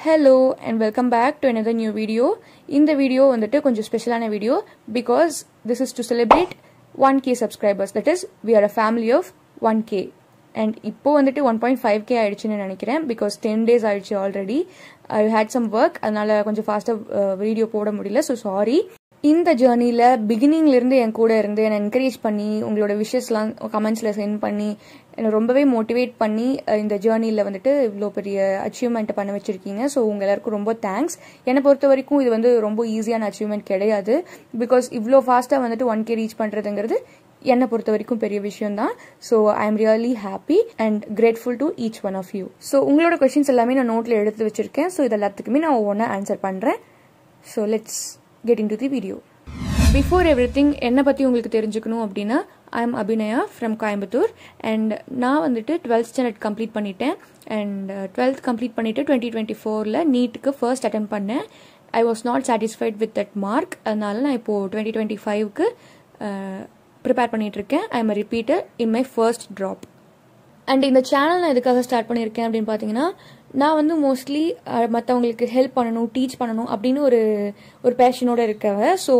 Hello and welcome back to another new video இந்த video வந்துட்டு கொஞ்சம் ஸ்பெஷலான video because this is to celebrate one K subscribers that is we are a family of one K and இப்போ வந்துட்டு one point five K ஆயிடுச்சுன்னு நினைக்கிறேன் because ten days ஆயிடுச்சு already I had some work அதனால கொஞ்சம் ஃபாஸ்ட்டாக video போட முடியல. ஸோ சாரி இந்த ஜேர்னியில் பிகினிங்லேருந்து என் கூட இருந்து என்னை என்கரேஜ் பண்ணி உங்களோட விஷஸ்லாம் கமெண்ட்ஸில் சென்ட் பண்ணி என்னை ரொம்பவே மோட்டிவேட் பண்ணி இந்த ஜேர்னியில் வந்துட்டு இவ்வளோ பெரிய அச்சீவ்மெண்ட்டை பண்ண வச்சுருக்கீங்க. ஸோ உங்கள் எல்லாருக்கும் ரொம்ப தேங்க்ஸ் என்னை பொறுத்த வரைக்கும் இது வந்து ரொம்ப ஈஸியான அச்சீவ்மெண்ட் கிடையாது. பிகாஸ் இவ்வளோ ஃபாஸ்ட்டாக வந்துட்டு ஒன் கே ரீச் பண்ணுறதுங்கிறது என்னை பொறுத்த வரைக்கும் பெரிய விஷயம் தான் so I am really happy and grateful to each one of you so உங்களோட கொஷின்ஸ் எல்லாமே நான் நோட்டில் எடுத்து வச்சிருக்கேன். ஸோ இது எல்லாத்துக்குமே நான் ஒவ்வொன்றா ஆன்சர் பண்ணுறேன் so let's get into the video before everything என்னை பற்றி உங்களுக்கு தெரிஞ்சுக்கணும் அப்படின்னா I am Abinaya from Coimbatore and நான் வந்துட்டு டுவெல்த் ஸ்டாண்டர்ட் கம்ப்ளீட் பண்ணிட்டேன். அண்ட் டுவெல்த் கம்ப்ளீட் பண்ணிவிட்டு டுவெண்ட்டி டுவெண்ட்டி ஃபோரில் நீட்டுக்கு ஃபர்ஸ்ட் அட்டம் பண்ணேன். I was not satisfied with that mark அதனால நான் இப்போது டுவெண்ட்டி டுவெண்ட்டி ஃபைவ்க்கு ப்ரிப்பேர் பண்ணிகிட்ருக்கேன் I am repeater in my first drop and இந்த சேனல் நான் எதுக்காக ஸ்டார்ட் பண்ணியிருக்கேன் அப்படின்னு பார்த்தீங்கன்னா நான் வந்து மோஸ்ட்லி மற்றவங்களுக்கு ஹெல்ப் பண்ணணும் டீச் பண்ணணும் அப்படின்னு ஒரு ஒரு பேஷனோடு இருக்கவ so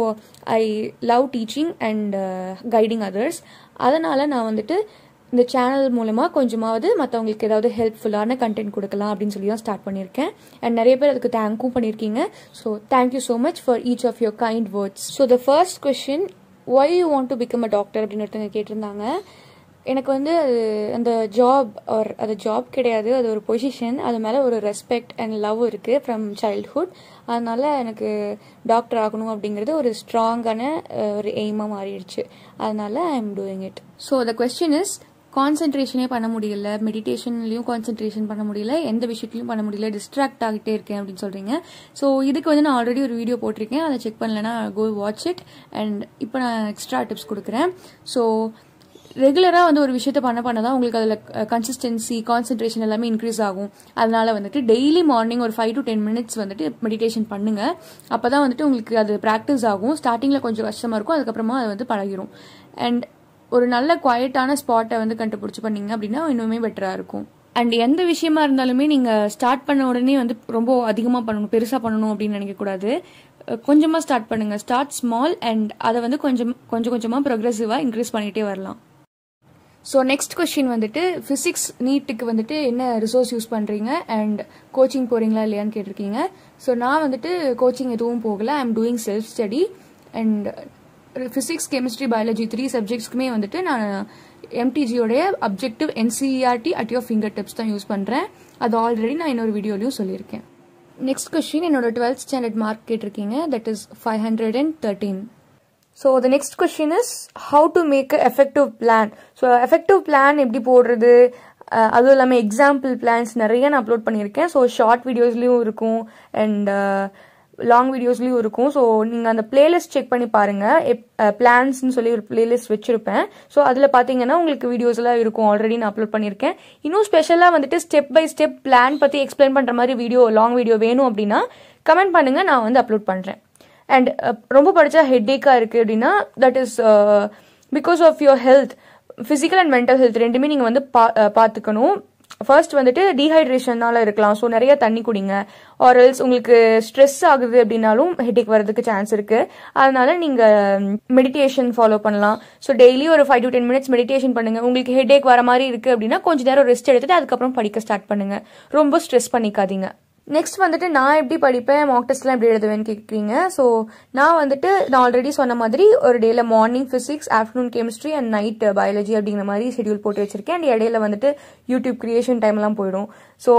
I love teaching and guiding others அதனால் நான் வந்துட்டு இந்த சேனல் மூலமாக கொஞ்சமாவது மற்றவங்களுக்கு ஏதாவது ஹெல்ப்ஃபுல்லான கண்டென்ட் கொடுக்கலாம் அப்படின்னு சொல்லி தான் ஸ்டார்ட் பண்ணியிருக்கேன். அண்ட் நிறைய பேர் அதுக்கு தேங்க்கும் பண்ணியிருக்கீங்க. So thank you so much for each of your kind words so the first question why you want to become a doctor அப்படின்னு ஒருத்தவங்க கேட்டிருந்தாங்க. எனக்கு வந்து அது அந்த ஜாப் ஆர் அது ஜாப் கிடையாது. அது ஒரு பொசிஷன் அது மேலே ஒரு ரெஸ்பெக்ட் அண்ட் லவ் இருக்குது ஃப்ரம் சைல்ட்ஹுட் அதனால எனக்கு டாக்டர் ஆகணும் அப்படிங்கிறது ஒரு ஸ்ட்ராங்கான ஒரு எய்மாக மாறிடுச்சு. அதனால I am doing it so the question is கான்சென்ட்ரேஷனே பண்ண முடியல. மெடிடேஷன்லையும் கான்சென்ட்ரேஷன் பண்ண முடியல. எந்த விஷயத்துலையும் பண்ண முடியல. டிஸ்ட்ராக்ட் ஆகிட்டே இருக்கேன் அப்படின்னு சொல்கிறீங்க ஸோ இதுக்கு வந்து நான் ஆல்ரெடி ஒரு வீடியோ போட்டிருக்கேன். அதை செக் பண்ணலன்னா கோ வாட்ச் இட் அண்ட் இப்போ நான் எக்ஸ்ட்ரா டிப்ஸ் கொடுக்குறேன். ஸோ ரெகுலராக வந்து ஒரு விஷயத்த பண்ண பண்ண தான் உங்களுக்கு அதில் கன்சிஸ்டன்சி கான்சென்ட்ரேஷன் எல்லாமே இன்க்ரீஸ் ஆகும். அதனால வந்துட்டு டெய்லி மார்னிங் ஒரு ஃபைவ் டு டென் மினிட்ஸ் வந்துட்டு மெடிடேஷன் பண்ணுங்க. அப்போ தான் வந்துட்டு உங்களுக்கு அது ப்ராக்டிஸ் ஆகும். ஸ்டார்டிங்கில் கொஞ்சம் கஷ்டமாக இருக்கும். அதுக்கப்புறமா அது வந்து பழகிரும். அண்ட் ஒரு நல்ல குவாய்ட்டான ஸ்பாட்டை வந்து கண்டுபிடிச்சி பண்ணீங்க அப்படின்னா இன்னுமே பெட்டராக இருக்கும். அண்ட் எந்த விஷயமா இருந்தாலுமே நீங்கள் ஸ்டார்ட் பண்ண உடனே வந்து ரொம்ப அதிகமாக பண்ணணும் பெருசாக பண்ணணும் அப்படின்னு நினைக்கக்கூடாது கொஞ்சமாக ஸ்டார்ட் பண்ணுங்கள் ஸ்டார்ட் ஸ்மால் அண்ட் அதை வந்து கொஞ்சம் கொஞ்சம் கொஞ்சமாக ப்ரொக்ரெசிவாக இன்க்ரீஸ் பண்ணிகிட்டே வரலாம். ஸோ நெக்ஸ்ட் கொஸ்டின் வந்துட்டு ஃபிசிக்ஸ் நீட்டுக்கு வந்துட்டு என்ன ரிசோர்ஸ் யூஸ் பண்ணுறீங்க அண்ட் கோச்சிங் போகிறீங்களா இல்லையான்னு கேட்டிருக்கீங்க. ஸோ நான் வந்துட்டு கோச்சிங் எதுவும் போகல. I am doing self study and physics chemistry biology three சப்ஜெக்ட்ஸ்க்குமே வந்துட்டு நான் எம்டிஜியோடைய objective NCERT at your fingertips தான் யூஸ் பண்ணுறேன் அது ஆல்ரெடி நான் இன்னொரு வீடியோலையும் சொல்லியிருக்கேன். நெக்ஸ்ட் கொஸ்டின் என்னோட டுவெல்த் ஸ்டாண்டர்ட் மார்க் கேட்டிருக்கீங்க. That is five hundred and thirteen so the next question is how to make a effective plan so effective plan எப்படி போடுறது? அதுவும் இல்லாமல் எக்ஸாம்பிள் பிளான்ஸ் நிறைய நான் அப்லோட் பண்ணியிருக்கேன். ஸோ ஷார்ட் வீடியோஸ்லேயும் இருக்கும் அண்ட் லாங் வீடியோஸ்லேயும் இருக்கும். ஸோ நீங்கள் அந்த பிளேலிஸ்ட் செக் பண்ணி பாருங்கள் பிளான்ஸ்னு சொல்லி ஒரு பிளேலிஸ்ட் வச்சுருப்பேன். ஸோ அதில் பார்த்தீங்கன்னா உங்களுக்கு வீடியோஸ்லாம் இருக்கும். ஆல்ரெடி நான் அப்லோட் பண்ணியிருக்கேன். இன்னும் ஸ்பெஷலாக வந்துட்டு ஸ்டெப் பை ஸ்டெப் பிளான் பற்றி எக்ஸ்பிளைன் பண்ணுற மாதிரி வீடியோ லாங் வீடியோ வேணும் அப்படின்னா கமெண்ட் பண்ணுங்கள் நான் வந்து அப்லோட் பண்ணுறேன் அண்ட் uh, ரொம்ப படித்தா ஹெட்டேக்காக இருக்குது அப்படின்னா that is because of your health physical and mental health ரெண்டுமே நீங்கள் வந்து பா uh, பார்த்துக்கணும் ஃபர்ஸ்ட் வந்துட்டு டீஹைட்ரேஷனால இருக்கலாம். ஸோ நிறைய தண்ணி குடிங்க. ஆர்எல்ஸ் உங்களுக்கு ஸ்ட்ரெஸ் ஆகுது அப்படின்னாலும் ஹெட்டேக் வரதுக்கு சான்ஸ் இருக்கு. அதனால நீங்க um, மெடிடேஷன் ஃபாலோ பண்ணலாம். ஸோ டெய்லி ஒரு five to ten minutes meditation பண்ணுங்க. உங்களுக்கு ஹெட்டேக் வர மாதிரி இருக்கு அப்படின்னா கொஞ்ச நேரம் ரெஸ்ட் எடுத்துட்டு அதுக்கப்புறம் படிக்க ஸ்டார்ட் பண்ணுங்க. ரொம்ப ஸ்ட்ரெஸ் பண்ணிக்காதீங்க. நெக்ஸ்ட் வந்துட்டு நான் எப்படி படிப்பேன்? மாக் டெஸ்ட்லாம் எப்படி எழுதுவேன்னு கேட்குறீங்க ஸோ நான் வந்துட்டு நான் ஆல்ரெடி சொன்ன மாதிரி ஒரு டேல morning physics afternoon chemistry and night biology அப்படிங்கிற மாதிரி ஷெடியூல் போட்டு வச்சிருக்கேன். அண்ட் இடையில வந்துட்டு யூடியூப் கிரியேஷன் டைம்லாம் போயிடும். ஸோ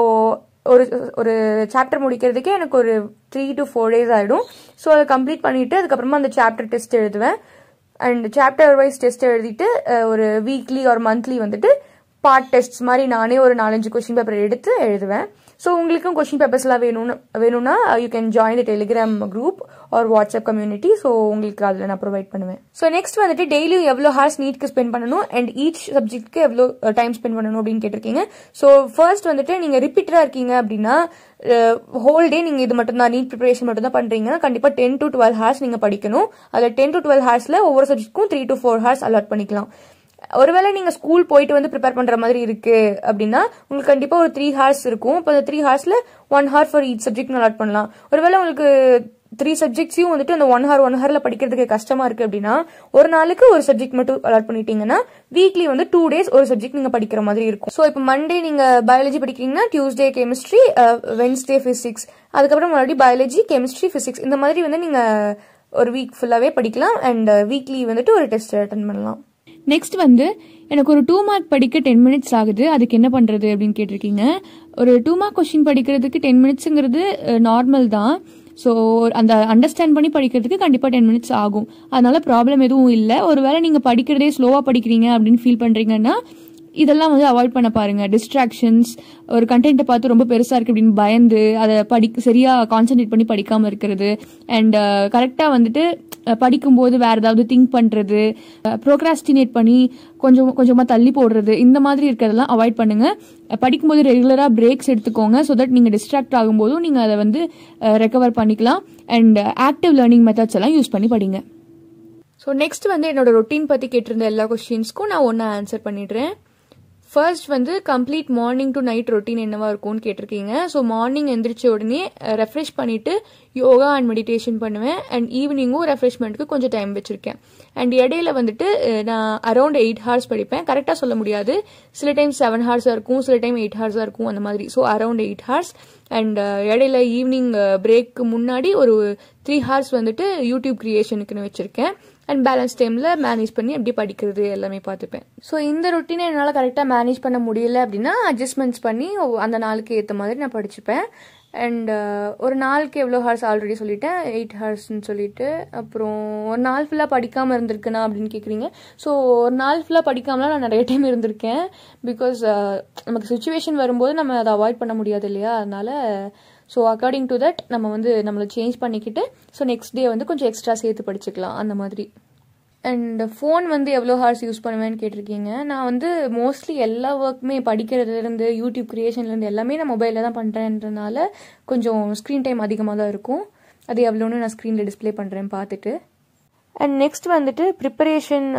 ஒரு ஒரு சாப்டர் முடிக்கிறதுக்கே எனக்கு ஒரு த்ரீ டு ஃபோர் டேஸ் ஆகிடும் ஸோ அதை கம்ப்ளீட் பண்ணிவிட்டு அதுக்கப்புறமா அந்த சாப்டர் டெஸ்ட் எழுதுவேன். அண்ட் சாப்டர் வைஸ் டெஸ்ட் எழுதிட்டு uh, ஒரு வீக்லி ஒரு மந்த்லி வந்துட்டு பார்ட் டெஸ்ட்ஸ் மாதிரி நானே ஒரு நாலஞ்சு கொஸ்டின் பேப்பர் எடுத்து எழுதுவேன். ஸோ உங்களுக்கும் கொஷின் பேப்பர்ஸ்லாம் வேணும்னு வேணும்னா you can join the Telegram group or WhatsApp community so உங்களுக்கு அதில் நான் ப்ரொவைட் பண்ணுவேன். ஸோ நெக்ஸ்ட் வந்துட்டு டெய்லியும் எவ்வளோ ஹார்ஸ் நீட்க்கு ஸ்பெண்ட் பண்ணணும் அண்ட் ஈச் சப்ஜெக்ட்க்கு எவ்வளோ டைம் ஸ்பெண்ட் பண்ணணும் அப்படின்னு கேட்டிருக்கீங்க. ஸோ ஃபர்ஸ்ட் வந்துட்டு நீங்கள் ரிப்பீட்டராக இருக்கீங்க அப்படின்னா ஹோல் டே நீங்கள் இது மட்டும் தான் நீட் ப்ரிப்பரேஷன் மட்டும் தான் பண்ணுறீங்க கண்டிப்பாக டென் டு டுவெல் ஹார்ஸ் நீங்கள் படிக்கணும். அதில் டென் டு டுவெல் ஹார்ஸில் ஒவ்வொரு சப்ஜெக்ட்க்கும் three to four hours allot பண்ணிக்கலாம். ஒருவேளை நீங்கள் ஸ்கூல் போயிட்டு வந்து ப்ரிப்பேர் பண்ணுற மாதிரி இருக்குது அப்படின்னா உங்களுக்கு கண்டிப்பாக ஒரு த்ரீ ஹார்ஸ் இருக்கும். இப்போ அந்த three ஹார்ஸில் one hour for each subject allot பண்ணலாம். ஒருவேளை உங்களுக்கு த்ரீ சப்ஜெக்ட்ஸையும் வந்துட்டு அந்த ஒன் ஹார் ஒன் ஹாரில் படிக்கிறதுக்கு கஷ்டமாக இருக்குது அப்படின்னா ஒரு நாளுக்கு ஒரு சப்ஜெக்ட் மட்டும் அலாட் பண்ணிட்டீங்கன்னா வீக்லி வந்து டூ டேஸ் ஒரு சப்ஜெக்ட் நீங்கள் படிக்கிற மாதிரி இருக்கும். ஸோ இப்போ மண்டே நீங்கள் பயாலஜி படிக்கிறீங்கன்னா டியூஸ்டே கெமிஸ்ட்ரி வென்ஸ்டே ஃபிசிக்ஸ் அதுக்கப்புறம் மறுபடியும் பயாலஜி கெமிஸ்ட்ரி ஃபிசிக்ஸ் இந்த மாதிரி வந்து நீங்கள் ஒரு வீக் ஃபுல்லாகவே படிக்கலாம். அண்ட் வீக்லி uh, வந்துட்டு ஒரு டெஸ்ட் அட்டன் பண்ணலாம். நெக்ஸ்ட் வந்து எனக்கு ஒரு டூ மார்க் படிக்க டென் மினிட்ஸ் ஆகுது. அதுக்கு என்ன பண்ணுறது அப்படின்னு கேட்டிருக்கீங்க. ஒரு டூ மார்க் கொஷின் படிக்கிறதுக்கு டென் மினிட்ஸுங்கிறது நார்மல் தான். ஸோ அந்த அண்டர்ஸ்டாண்ட் பண்ணி படிக்கிறதுக்கு கண்டிப்பாக டென் மினிட்ஸ் ஆகும். அதனால ப்ராப்ளம் எதுவும் இல்லை. ஒருவேளை நீங்கள் படிக்கிறதே ஸ்லோவாக படிக்கிறீங்க அப்படின்னு ஃபீல் பண்ணுறீங்கன்னா இதெல்லாம் வந்து அவாய்ட் பண்ண பாருங்க. டிஸ்ட்ராக்ஷன்ஸ் ஒரு கண்டென்ட்டை பார்த்து ரொம்ப பெருசாக இருக்கு அப்படின்னு பயந்து அதை படி சரியாக கான்சென்ட்ரேட் பண்ணி படிக்காமல் இருக்கிறது. அண்ட் கரெக்டாக uh, வந்துட்டு படிக்கும்போது வேற ஏதாவது திங்க் பண்ணுறது ப்ரோக்ராஸ்டினேட் பண்ணி கொஞ்சம் கொஞ்சமாக தள்ளி போடுறது இந்த மாதிரி இருக்கிறதெல்லாம் அவாய்ட் பண்ணுங்க. படிக்கும்போது ரெகுலராக பிரேக்ஸ் எடுத்துக்கோங்க ஸோ தட் நீங்கள் டிஸ்ட்ராக்ட் ஆகும்போதும் நீங்கள் அதை வந்து ரெக்கவர் பண்ணிக்கலாம். அண்ட் ஆக்டிவ் லேர்னிங் மெத்தட்ஸ் எல்லாம் யூஸ் பண்ணி படிங்க. ஸோ நெக்ஸ்ட் வந்து என்னோட ரொட்டீன் பற்றி கேட்டிருந்த எல்லா கொஸ்டின்ஸ்க்கும் நான் ஒன்றா ஆன்சர் பண்ணிடுறேன். ஃபர்ஸ்ட் வந்து complete morning to night routine என்னவா இருக்கும்னு கேட்டிருக்கீங்க. ஸோ மார்னிங் எந்திரிச்ச உடனே ரெஃப்ரெஷ் பண்ணிட்டு யோகா அண்ட் மெடிடேஷன் பண்ணுவேன். அண்ட் ஈவினிங்கும் ரெஃப்ரெஷ்மெண்ட்டுக்கு கொஞ்சம் டைம் வச்சிருக்கேன். அண்ட் இடையில வந்துட்டு நான் அரௌண்ட் எயிட் ஹவர்ஸ் படிப்பேன். கரெக்டாக சொல்ல முடியாது. சில டைம் செவன் ஹவர்ஸாக இருக்கும் சில டைம் எயிட் ஹவர்ஸாக இருக்கும் அந்த மாதிரி. So around eight hours and இடையில ஈவினிங் பிரேக்கு முன்னாடி ஒரு த்ரீ ஹவர்ஸ் வந்துட்டு யூடியூப் கிரியேஷனுக்குன்னு வச்சிருக்கேன். அண்ட் பேலன்ஸ் டைமில் மேனேஜ் பண்ணி எப்படி படிக்கிறது எல்லாமே பார்த்துப்பேன். ஸோ இந்த ரொட்டீனை என்னால் கரெக்டாக மேனேஜ் பண்ண முடியல அப்படின்னா அட்ஜஸ்ட்மெண்ட்ஸ் பண்ணி அந்த நாளுக்கு ஏற்ற மாதிரி நான் படிச்சுப்பேன். அண்ட் ஒரு நாளுக்கு எவ்வளோ ஹார்ஸ் ஆல்ரெடி சொல்லிட்டேன்? எயிட் ஹார்ஸ்னு சொல்லிட்டு அப்புறம் ஒரு நாள் ஃபுல்லாக படிக்காமல் இருந்திருக்கேனா அப்படின்னு கேட்குறீங்க ஸோ ஒரு நாள் ஃபுல்லாக படிக்காமலாம் நான் நிறைய டைம் இருந்திருக்கேன். பிகாஸ் நமக்கு சுச்சுவேஷன் வரும்போது நம்ம அதை அவாய்ட் பண்ண முடியாது இல்லையா? அதனால ஸோ அக்கார்டிங் டு தட் நம்ம வந்து நம்மளை சேஞ்ச் பண்ணிக்கிட்டு ஸோ நெக்ஸ்ட் டே வந்து கொஞ்சம் எக்ஸ்ட்ரா சேர்த்து படிச்சுக்கலாம் அந்த மாதிரி. அண்ட் ஃபோன் வந்து எவ்வளோ ஹார்ஸ் யூஸ் பண்ணுவேன்னு கேட்டிருக்கீங்க. நான் வந்து மோஸ்ட்லி எல்லா ஒர்க்குமே படிக்கிறதுலேருந்து யூடியூப் கிரியேஷன்லேருந்து எல்லாமே நான் மொபைலில் தான் பண்ணுறேன்றனால கொஞ்சம் ஸ்க்ரீன் டைம் அதிகமாக தான் இருக்கும். அது எவ்வளோன்னு நான் ஸ்க்ரீனில் டிஸ்ப்ளே பண்ணுறேன் பார்த்துட்டு. அண்ட் நெக்ஸ்ட் வந்துட்டு preparation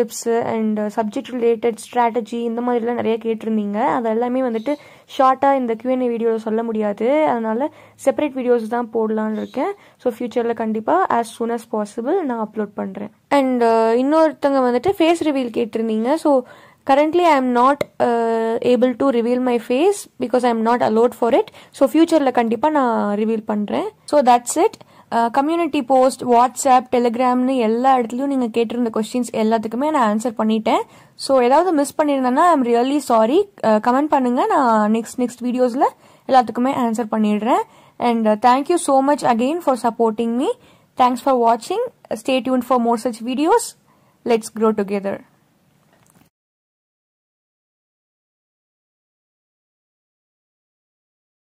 tips and subject related strategy இந்த மாதிரிலாம் நிறைய கேட்டிருந்தீங்க. அது எல்லாமே வந்துட்டு ஷார்ட்டாக இந்த கியூஎன்ஏ வீடியோவில் சொல்ல முடியாது. அதனால செப்பரேட் வீடியோஸ் தான் போடலான்னு இருக்கேன். ஸோ ஃப்யூச்சரில் கண்டிப்பாக ஆஸ் சூன் அஸ் பாசிபிள் நான் அப்லோட் பண்ணுறேன் அண்ட் இன்னொருத்தங்க வந்துட்டு ஃபேஸ் ரிவீல் கேட்டிருந்தீங்க. So currently I am not able to reveal my face because I am not allowed for it so ஃப்யூச்சரில் கண்டிப்பாக நான் ரிவீல் பண்ணுறேன் so that's it community post WhatsApp டெலிகிராம்னு எல்லா இடத்துலையும் நீங்கள் கேட்டிருந்த கொஸ்டின்ஸ் எல்லாத்துக்குமே நான் ஆன்சர் பண்ணிட்டேன். ஸோ ஏதாவது மிஸ் பண்ணியிருந்தேன்னா ஐம் ரியலி சாரி கமெண்ட் பண்ணுங்கள் நான் நெக்ஸ்ட் நெக்ஸ்ட் வீடியோஸில் எல்லாத்துக்குமே ஆன்சர் பண்ணிடுறேன். And thank you so much again for supporting me thanks for வாட்சிங் stay tuned for more such videos let's grow together